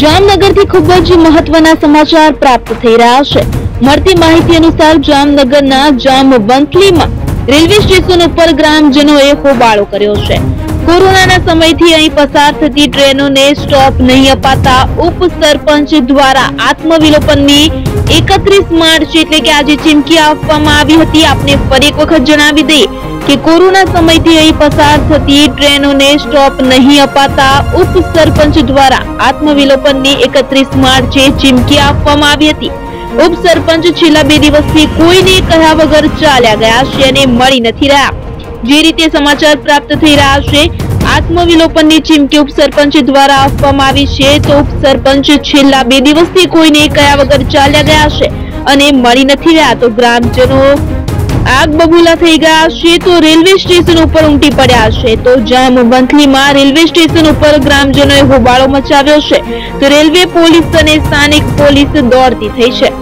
જામનગરથી ખૂબ જ મહત્વના સમાચાર પ્રાપ્ત થઈ રહ્યા છે. મળતી માહિતી અનુસાર જામનગરના જામવંથલીમાં રેલવે સ્ટેશન ઉપર ગ્રામજનોએ હોબાળો કર્યો છે. કોરોનાના સમયથી અહીં પસાર થતી ટ્રેનોને સ્ટોપ નહીં અપાતા ઉપસરપંચ દ્વારા આત્મવિલોપનની એકત્રીસ માર્ચ એટલે કે આજે ચીમકી આપવામાં આવી હતી. આપને ફરી એક વખત જણાવી દઈએ. કે કોરોના સમયથી અહીં પસાર થતી ટ્રેનોને સ્ટોપ નહીં અપાતા ઉપસરપંચ દ્વારા આત્મવિલોપનની એકત્રીસ માર્ચે ચીમકી આપવામાં આવી હતી. ઉપસરપંચ છેલ્લા બે દિવસથી કોઈને કહ્યા વગર ચાલ્યા ગયા છે અને મળી નથી રહ્યા. જે રીતે સમાચાર પ્રાપ્ત થઈ રહ્યા છે, આત્મવિલોપનની ચીમકી ઉપસરપંચ દ્વારા આપવામાં આવી છે તો ઉપસરપંચ છેલ્લા બે દિવસથી કોઈને કયા વગર ચાલ્યા ગયા છે અને મળી નથી રહ્યા તો ગ્રામજનો આગ બબૂલા થઈ ગયા છે તો રેલવે સ્ટેશન ઉપર ઉમટી પડ્યા છે. તો જામ વંથલીમાં રેલવે સ્ટેશન ઉપર ગ્રામજનોએ હોબાળો મચાવ્યો છે. તો રેલવે પોલીસ અને સ્થાનિક પોલીસ દોડતી થઈ છે.